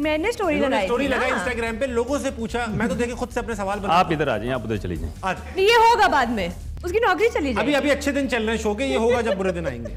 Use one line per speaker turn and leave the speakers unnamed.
मैंने स्टोरी लगाई
स्टोरी लगाई इंस्टाग्राम पे लोगों से पूछा मैं तो देखे खुद से अपने सवाल बना
आप इधर आ जाइए आप उधर चली जाए
आज
ये होगा बाद में। उसकी नौकरी चली
अभी अभी अच्छे दिन चल रहे हैं शो के ये होगा जब बुरे दिन आएँगे।